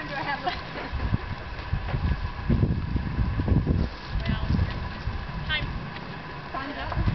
time do I have left? well, time. Time's up.